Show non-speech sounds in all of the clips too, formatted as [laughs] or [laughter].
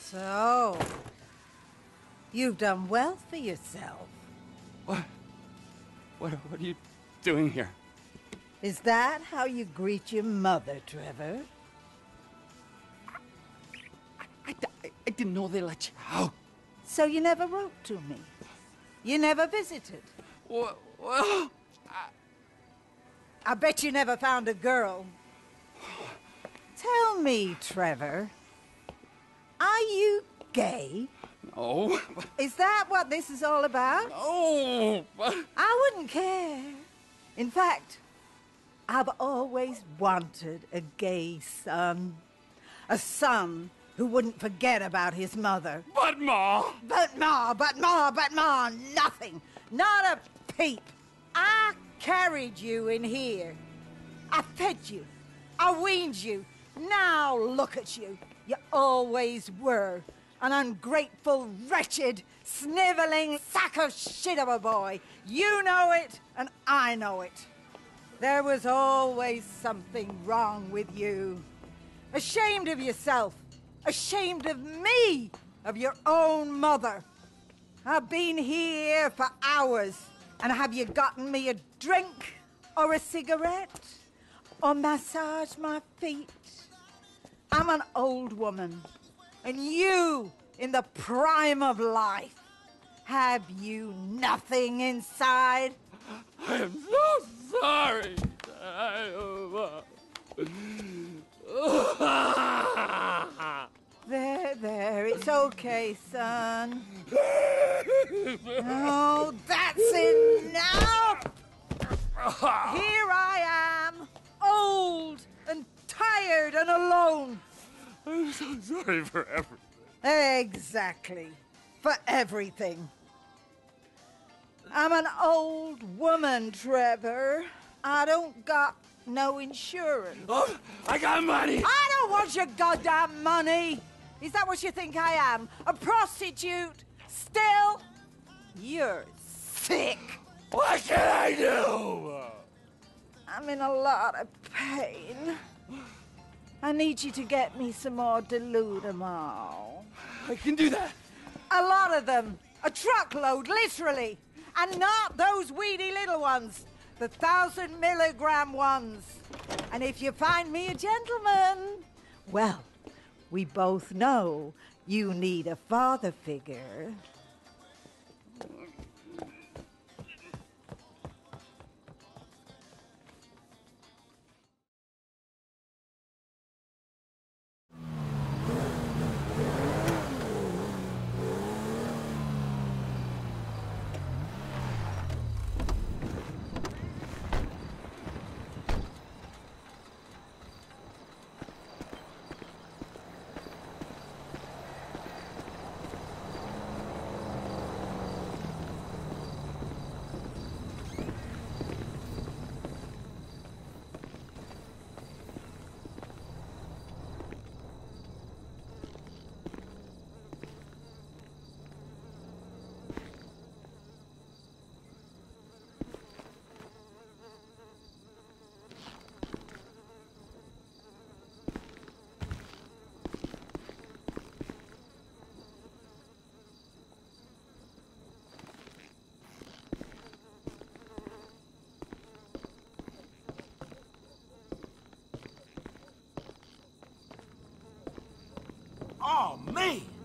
So, you've done well for yourself. What? What, what are you doing here? Is that how you greet your mother, Trevor? I, I, I didn't know they let you out. So you never wrote to me? You never visited? Well, well I bet you never found a girl. Tell me, Trevor, are you gay? no. Is that what this is all about? No. I wouldn't care. In fact, I've always wanted a gay son. A son who wouldn't forget about his mother. But, Ma. But ma, but ma, but ma, nothing. Not a peep. I carried you in here. I fed you. I weaned you. Now look at you. You always were. An ungrateful, wretched, sniveling sack of shit of a boy. You know it, and I know it. There was always something wrong with you. Ashamed of yourself. Ashamed of me. Of your own mother. I've been here for hours. And have you gotten me a drink? Or a cigarette? Or massage my feet? I'm an old woman. And you, in the prime of life, have you nothing inside? I am so sorry. There, there, it's okay, son. [laughs] so sorry for everything. Exactly. For everything. I'm an old woman, Trevor. I don't got no insurance. Oh, I got money. I don't want your goddamn money. Is that what you think I am? A prostitute? Still? You're sick. What can I do? I'm in a lot of pain. I need you to get me some more Deludamol. I can do that. A lot of them. A truckload, literally. And not those weedy little ones. The thousand milligram ones. And if you find me a gentleman, well, we both know you need a father figure. Oh,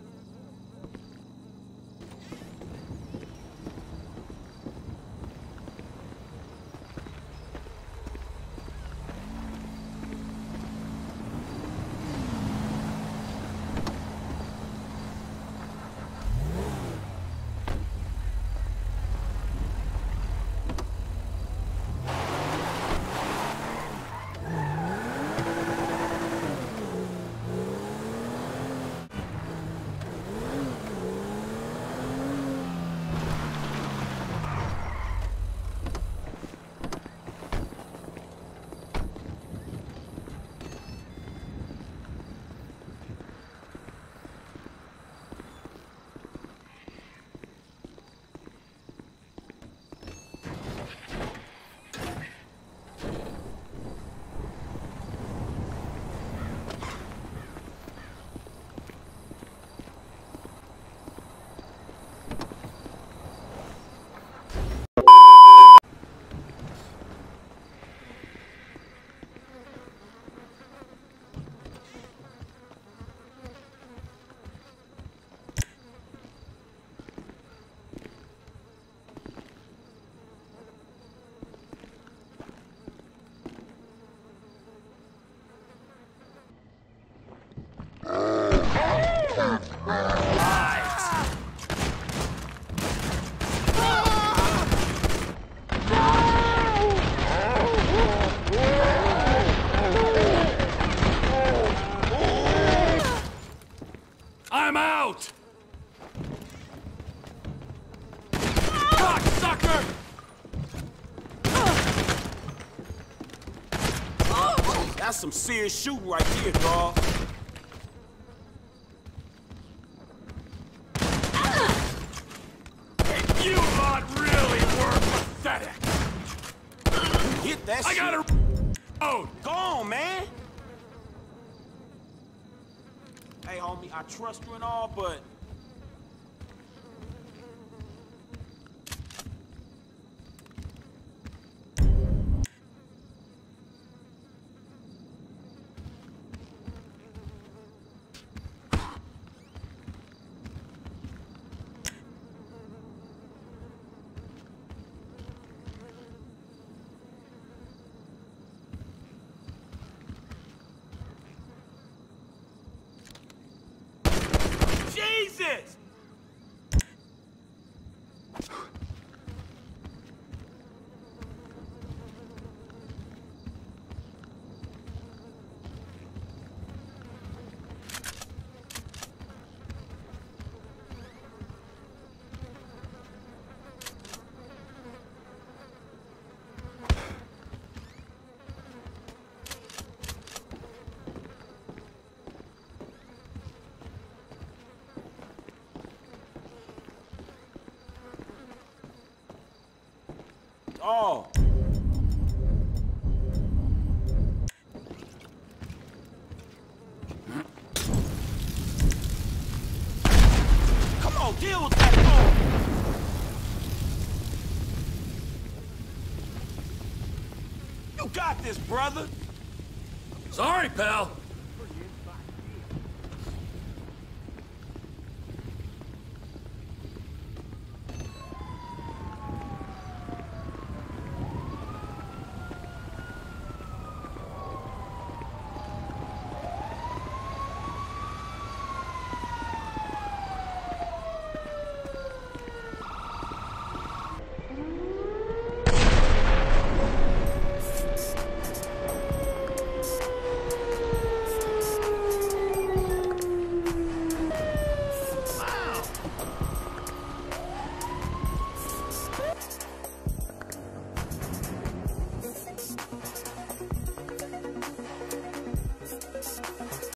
man! some serious shooting right here, dawg. You lot really were pathetic. Hit that I shit. got a road. Go on, man. Hey, homie, I trust you and all, but... Oh. Come on, deal with that phone. You got this, brother. Sorry, pal.